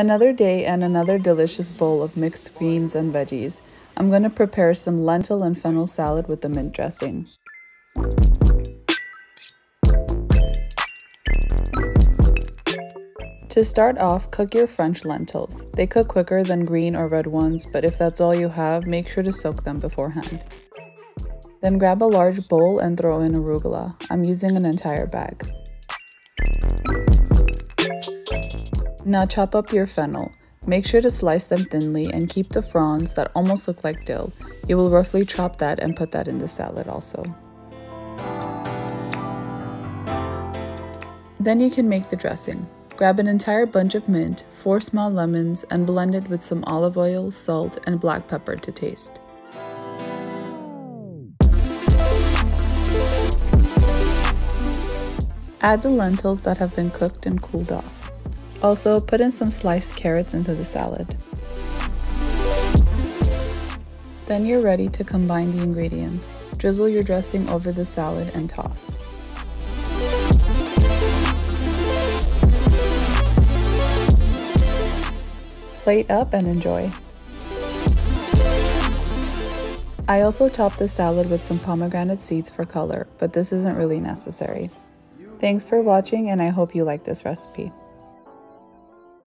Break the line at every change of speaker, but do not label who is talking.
Another day and another delicious bowl of mixed greens and veggies. I'm going to prepare some lentil and fennel salad with the mint dressing. To start off, cook your French lentils. They cook quicker than green or red ones, but if that's all you have, make sure to soak them beforehand. Then grab a large bowl and throw in arugula. I'm using an entire bag. Now chop up your fennel. Make sure to slice them thinly and keep the fronds that almost look like dill. You will roughly chop that and put that in the salad also. Then you can make the dressing. Grab an entire bunch of mint, 4 small lemons, and blend it with some olive oil, salt, and black pepper to taste. Add the lentils that have been cooked and cooled off. Also, put in some sliced carrots into the salad. Then you're ready to combine the ingredients. Drizzle your dressing over the salad and toss. Plate up and enjoy. I also topped the salad with some pomegranate seeds for color, but this isn't really necessary. Thanks for watching and I hope you like this recipe.